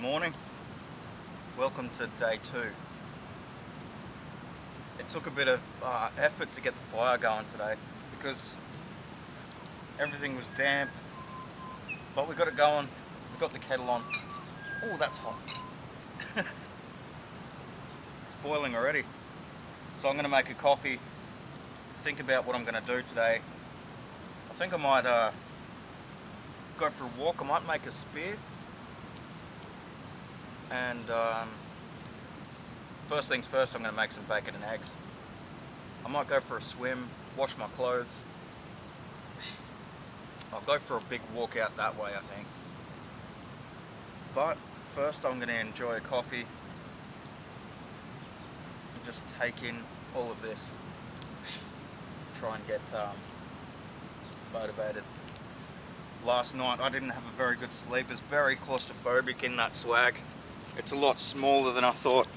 Good morning. Welcome to day two. It took a bit of uh, effort to get the fire going today because everything was damp, but we got it going. We got the kettle on. Oh, that's hot. it's boiling already. So I'm going to make a coffee, think about what I'm going to do today. I think I might uh, go for a walk. I might make a spear and um, first things first I'm going to make some bacon and eggs. I might go for a swim, wash my clothes. I'll go for a big walk out that way I think. But first I'm going to enjoy a coffee and just take in all of this. Try and get um, motivated. Last night I didn't have a very good sleep. It's very claustrophobic in that swag. It's a lot smaller than I thought.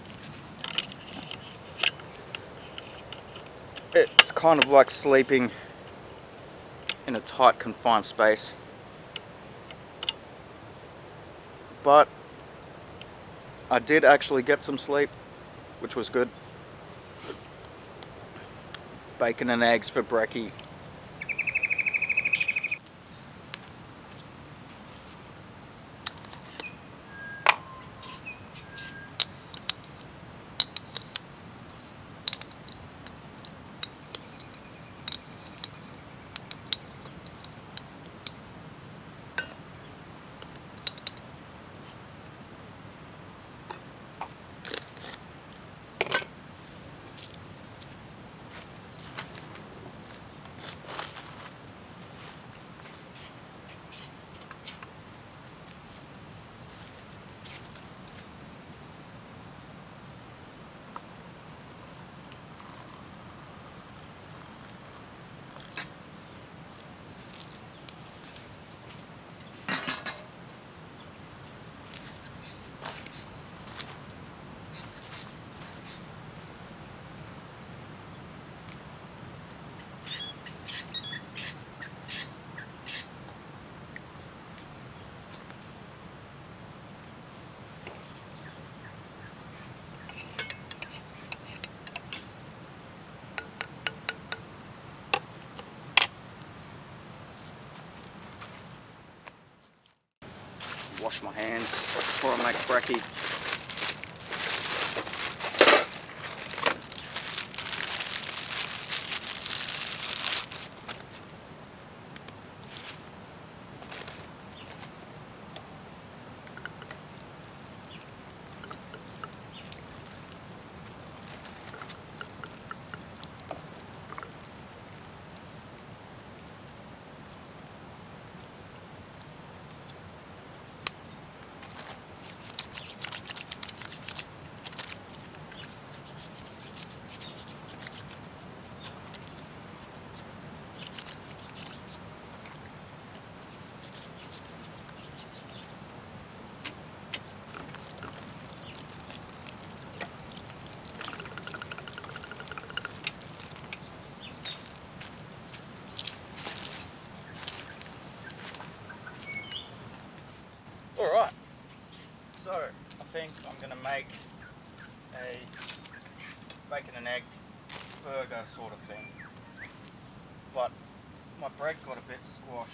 It's kind of like sleeping in a tight confined space. But I did actually get some sleep, which was good. Bacon and eggs for brekkie. Wash my hands before I make brekkie. Alright, so I think I'm going to make a bacon and egg burger sort of thing. But my bread got a bit squashed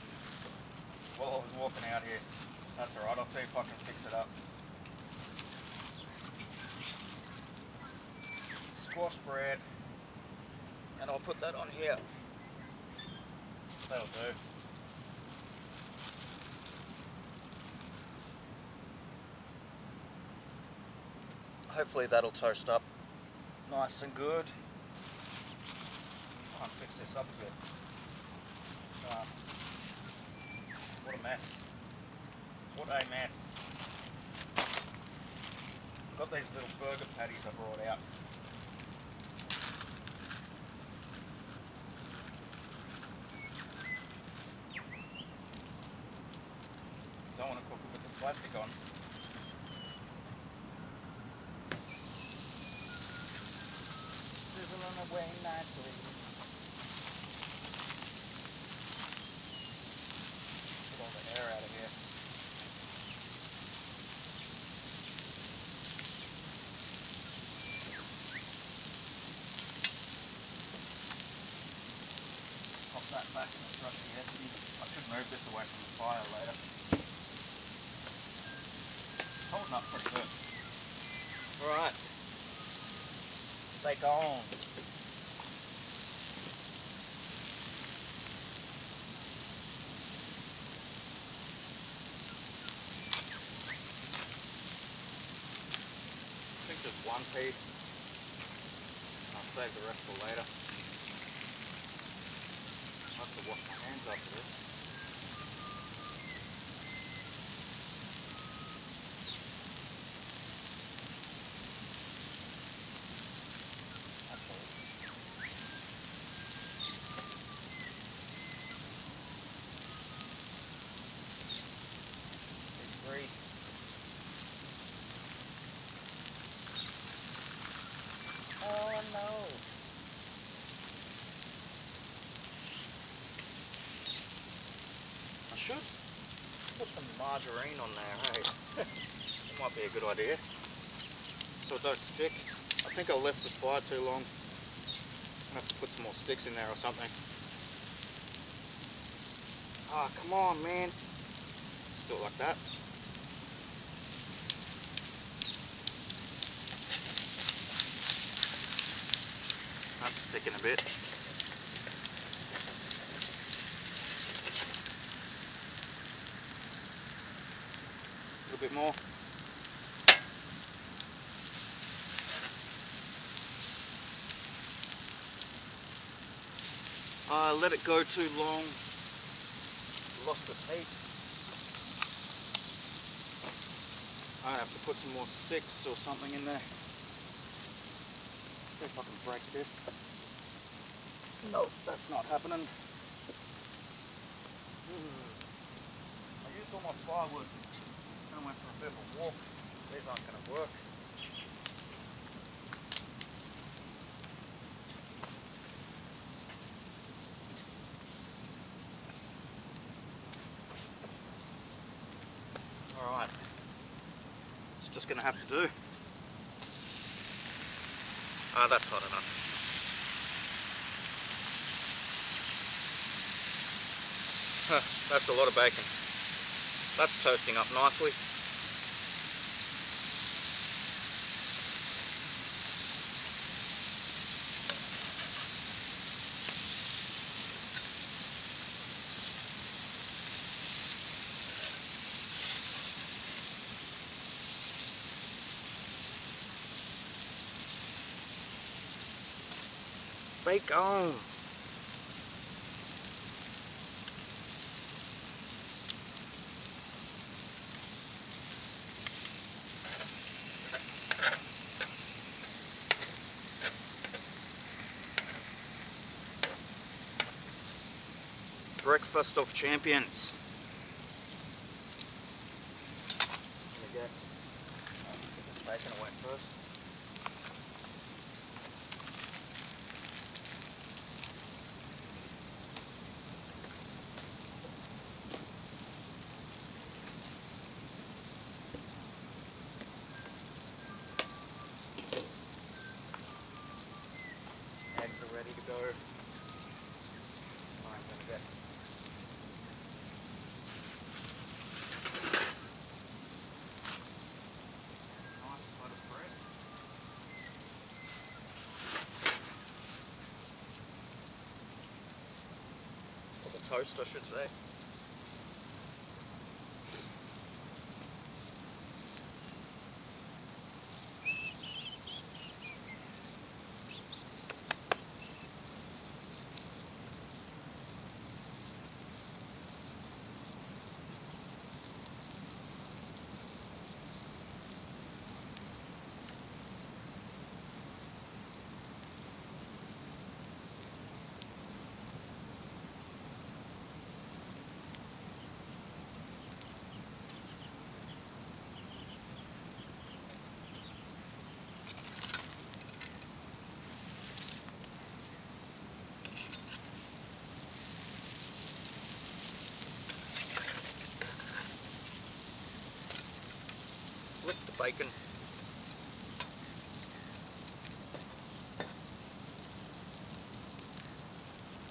while I was walking out here. That's alright, I'll see if I can fix it up. Squash bread, and I'll put that on here. That'll do. Hopefully that'll toast up nice and good. Try and fix this up a bit. Um, what a mess. What a mess. Got these little burger patties I brought out. Don't want to cook it with the plastic on. Bring that. Get all the air out of here. Pop that back in the brush here. I should move this away from the fire later. It's holding up pretty good. Alright. They gone. One piece. I'll save the rest for later. I have to wash my hands after this. That's all. Big grease. Oh no. I should put some margarine on there, hey? that might be a good idea. So it don't stick. I think I left the fire too long. i have to put some more sticks in there or something. Ah, come on, man. Do it like that. That's sticking a bit. A little bit more. I let it go too long. Lost the heat. I have to put some more sticks or something in there. See if I can break this. Nope, that's not happening. Hmm. I used all my firewood went for a bit of a walk. These aren't going to work. Alright. It's just going to have to do. Ah, that's hot enough. Huh, that's a lot of bacon. That's toasting up nicely. Bacon! Breakfast of champions. Let me get um, put this bacon away first. Eggs are ready to. I'm get bread. Or the toast, I should say. Bacon.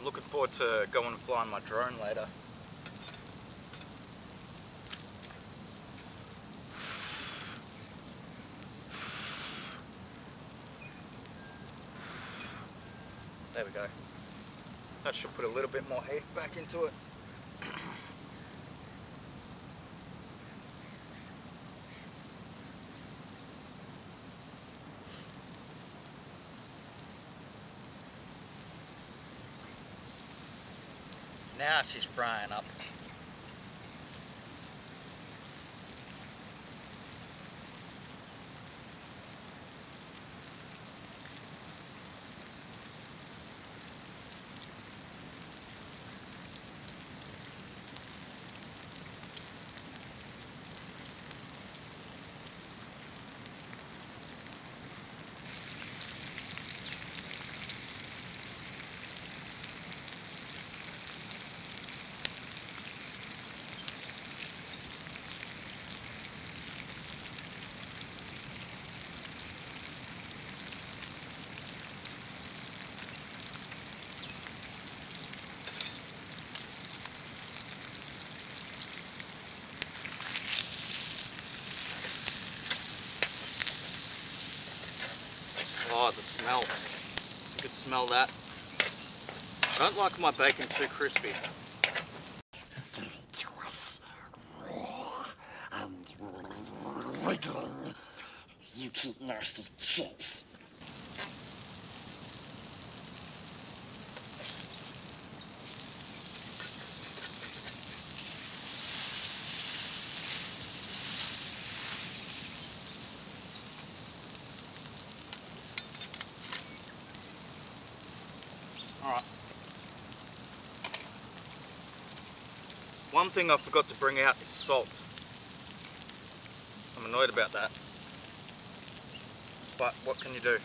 Looking forward to going and flying my drone later. There we go. That should put a little bit more heat back into it. She's frying up. Oh, the smell. You could smell that. I don't like my bacon too crispy. Give it to us raw and wriggling. You keep nasty chips. Alright. One thing I forgot to bring out is salt. I'm annoyed about that. But what can you do?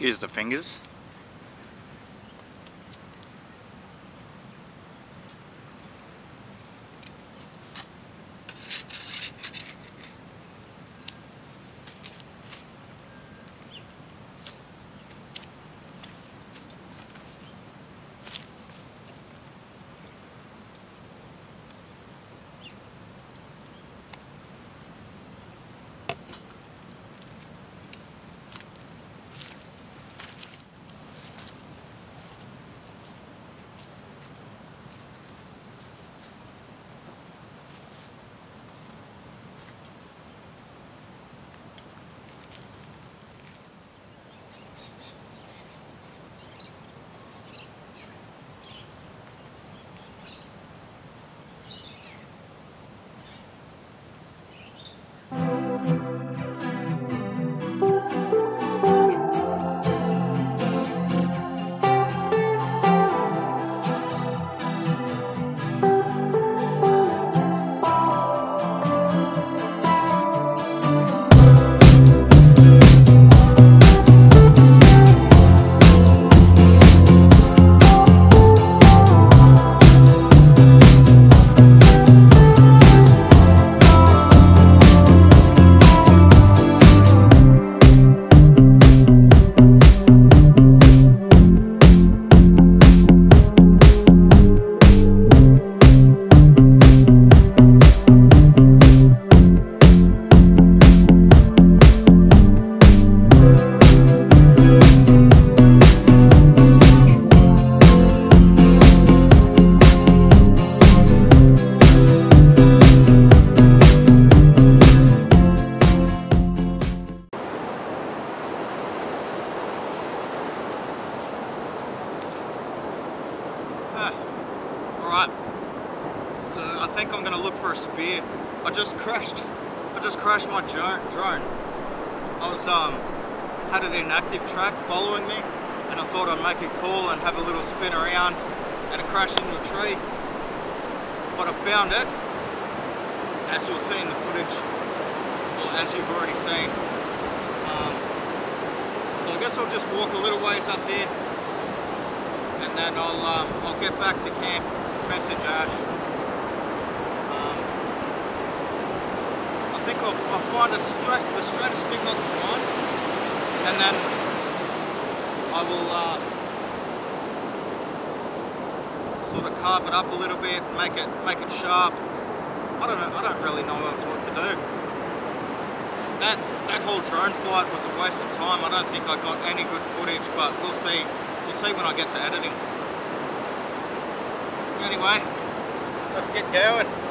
Excuse the fingers. Crashed. I just crashed my dro- drone. I was um had it in active track following me and I thought I'd make a call and have a little spin around and it crashed into a tree. But I found it, as you'll see in the footage, or as you've already seen. Um, so I guess I'll just walk a little ways up here and then I'll, um, I'll get back to camp, message Ash. Um, I find a straight, the straightest stick I can find and then I will uh, sort of carve it up a little bit, make it make it sharp. I don't know. I don't really know else what to do. That that whole drone flight was a waste of time. I don't think I got any good footage, but we'll see. We'll see when I get to editing. Anyway, let's get going.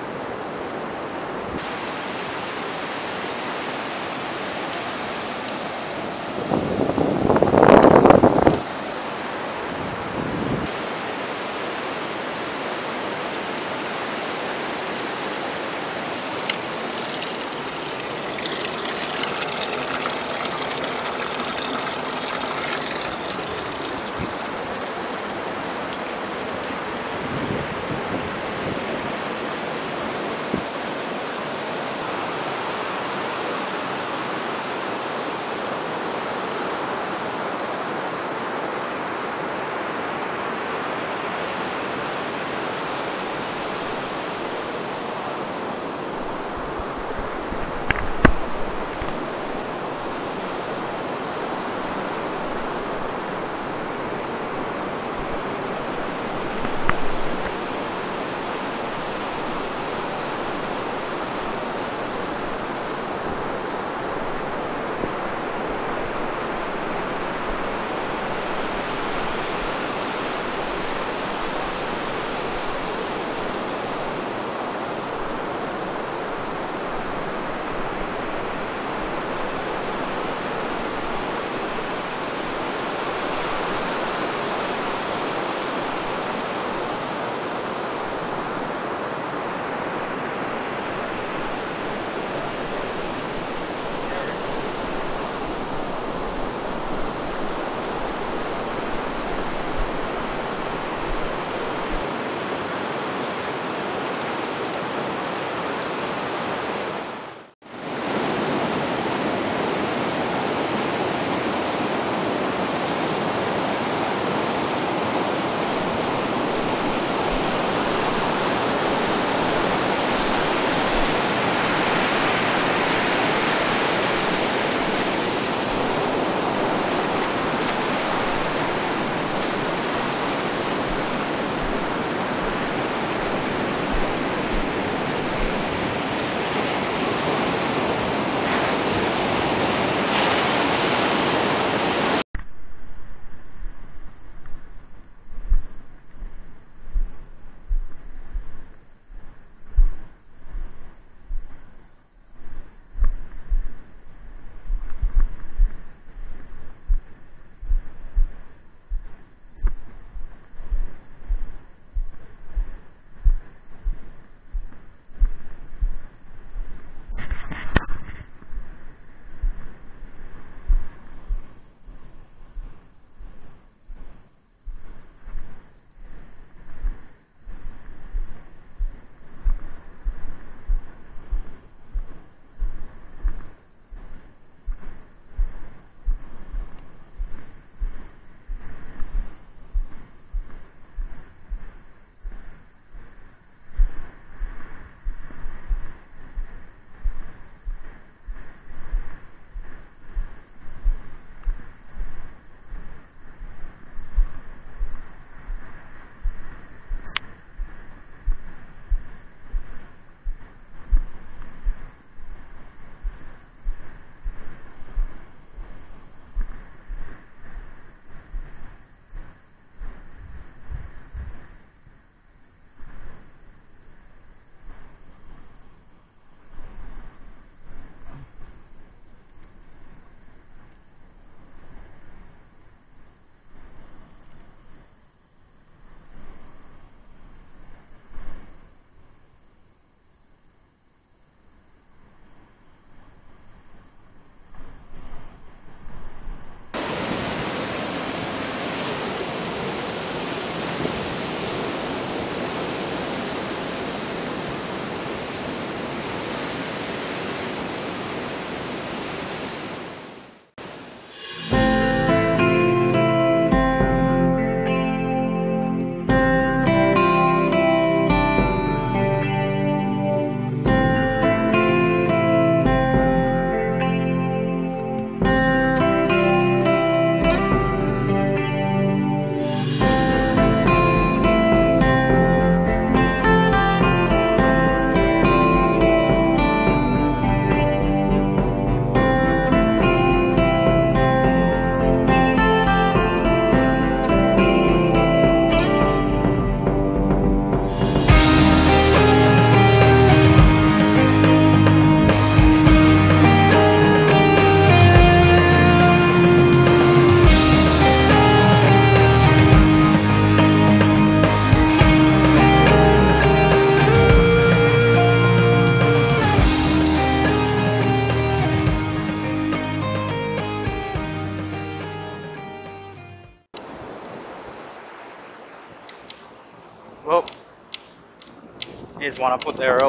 Put there earlier.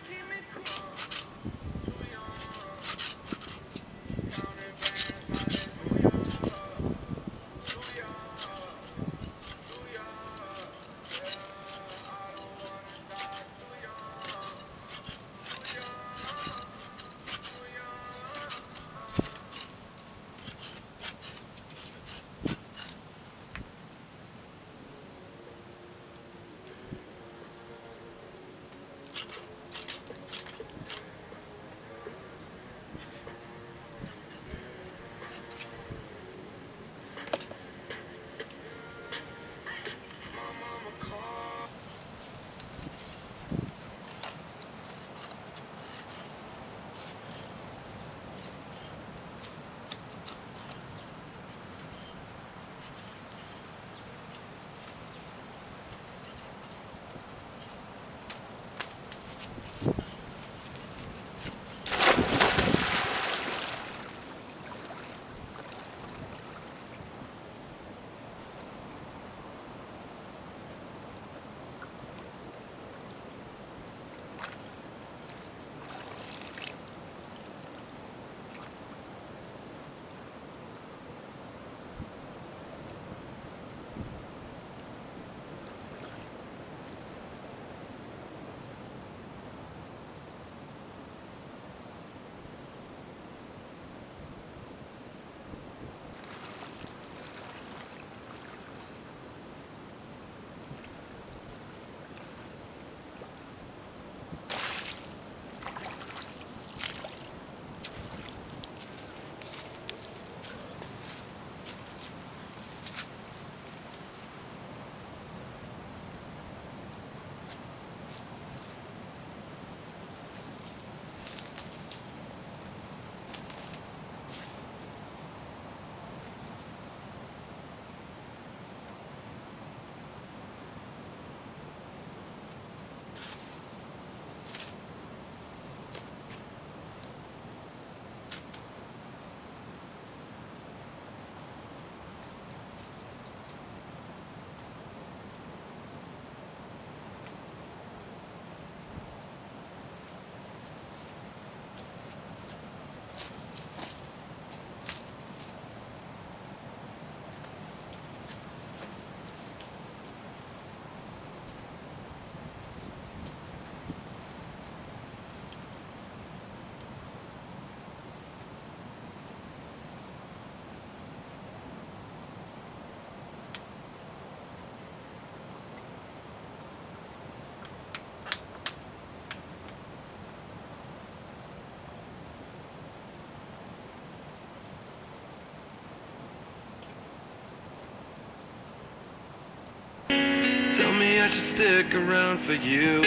should stick around for you.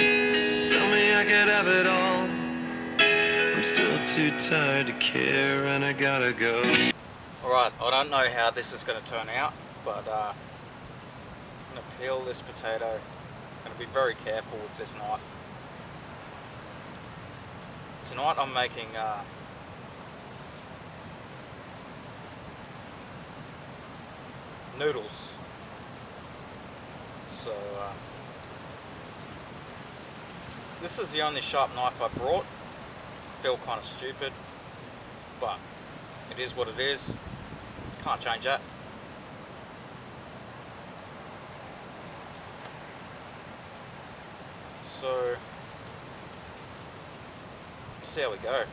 Tell me I could have it all. I'm still too tired to care and I gotta go. Alright, I don't know how this is going to turn out, but uh, I'm going to peel this potato. I'm going to be very careful with this knife. Tonight I'm making uh, noodles. So, uh, this is the only sharp knife I brought. feel kind of stupid, but it is what it is. Can't change that. So, let's see how we go.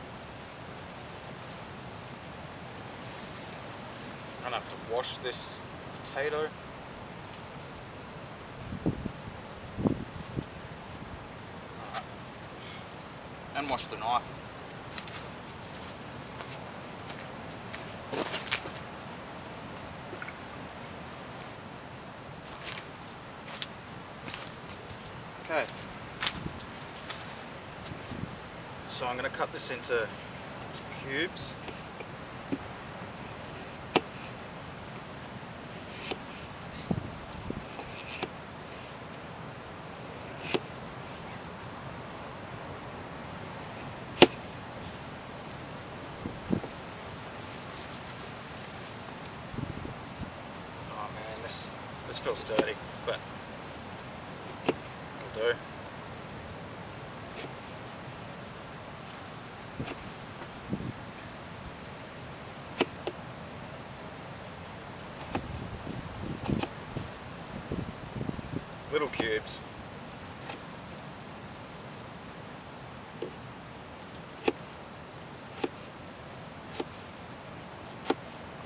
I'm gonna have to wash this potato. Wash the knife. Okay. So I'm going to cut this into, into cubes. Oh man, this this feels dirty, but will do. Little cubes.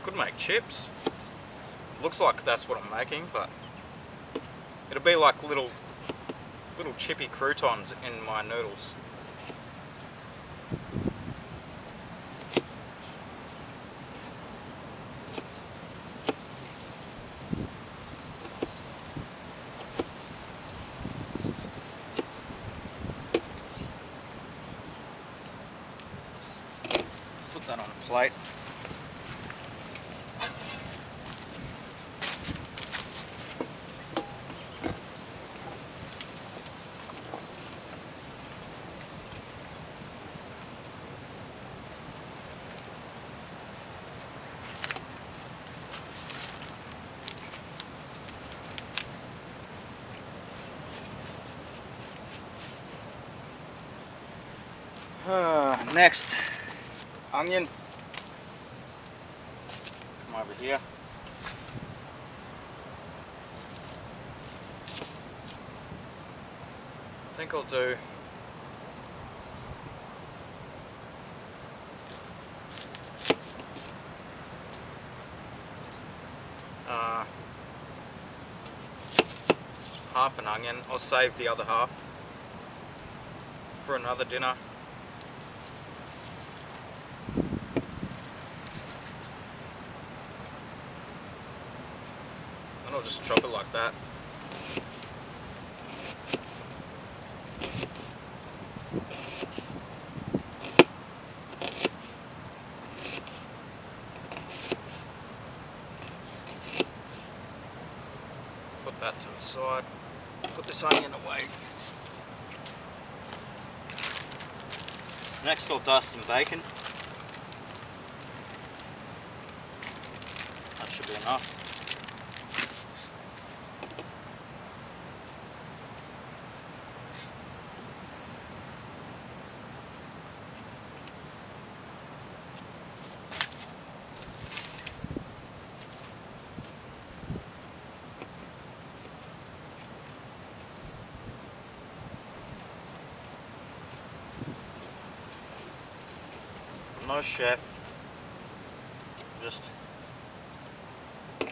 Could make chips. Looks like that's what I'm making, but it'll be like little little chippy croutons in my noodles. Next, onion. Come over here. I think I'll do uh, half an onion. I'll save the other half for another dinner. Then I'll just chop it like that. Put that to the side. Put this onion away. Next I'll dust some bacon. That should be enough. Chef. Just I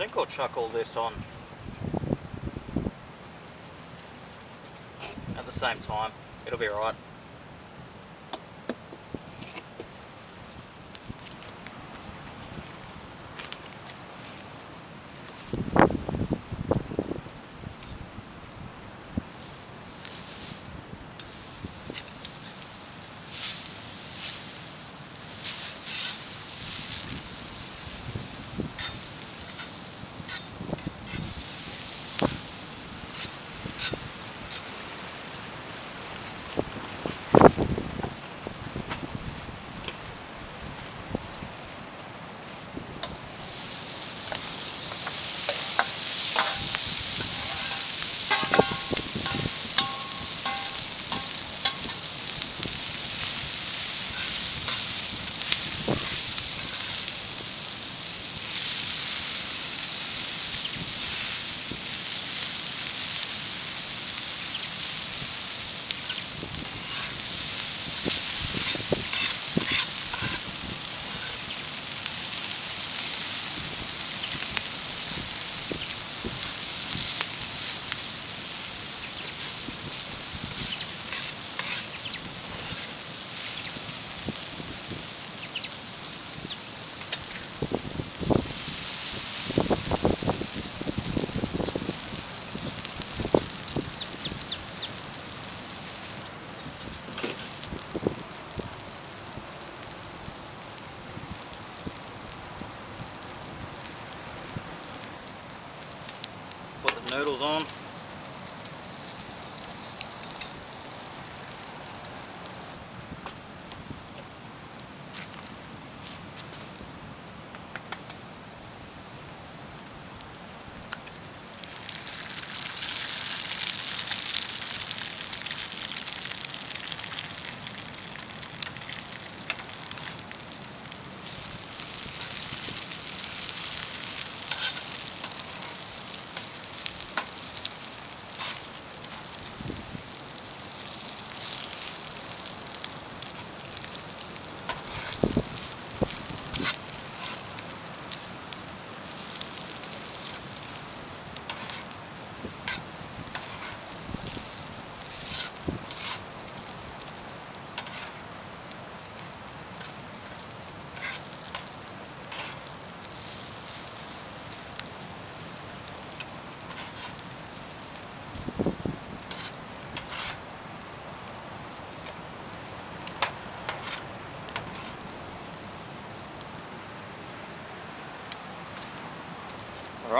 think I'll chuck all this on at the same time. It'll be alright.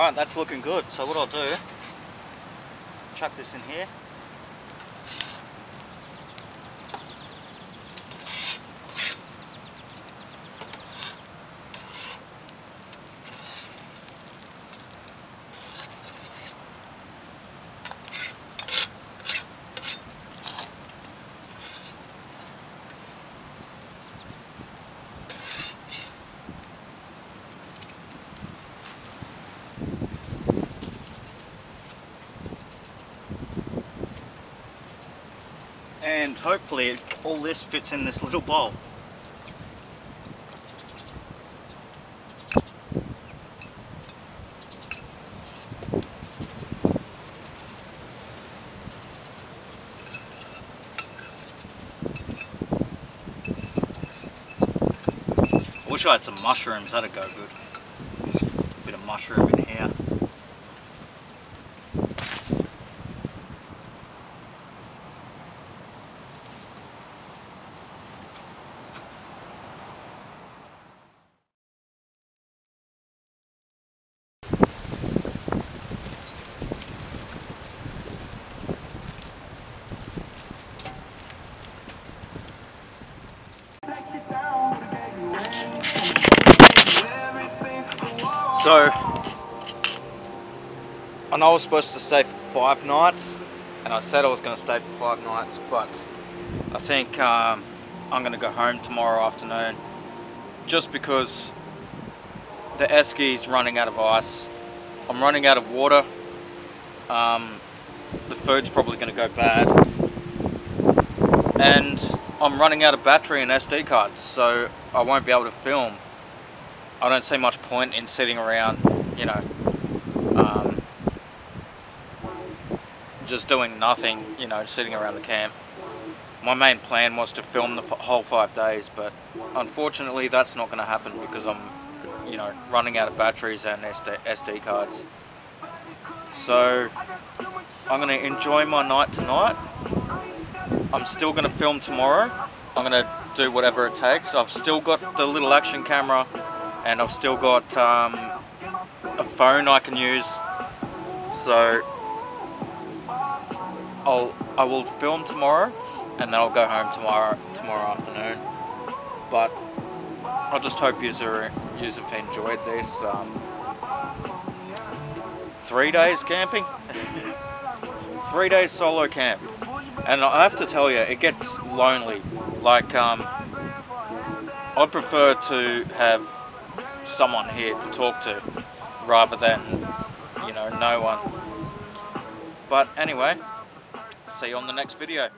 Alright, that's looking good. So what I'll do, chuck this in here. And hopefully all this fits in this little bowl. I wish I had some mushrooms, that'd go good. Bit of mushroom in here. So, I know I was supposed to stay for five nights, and I said I was going to stay for five nights, but I think um, I'm going to go home tomorrow afternoon, just because the Esky's running out of ice. I'm running out of water. Um, the food's probably going to go bad, and I'm running out of battery and SD cards, so I won't be able to film. I don't see much point in sitting around, you know, um, just doing nothing, you know, sitting around the camp. My main plan was to film the whole five days, but unfortunately that's not going to happen because I'm, you know, running out of batteries and SD, SD cards. So I'm going to enjoy my night tonight. I'm still going to film tomorrow. I'm going to do whatever it takes. I've still got the little action camera and I've still got um, a phone I can use. So I'll I will film tomorrow, and then I'll go home tomorrow tomorrow afternoon. But I just hope you have enjoyed this. Um, three days camping, three days solo camp, and I have to tell you, it gets lonely. Like um, I'd prefer to have someone here to talk to rather than, you know, no one. But anyway, see you on the next video.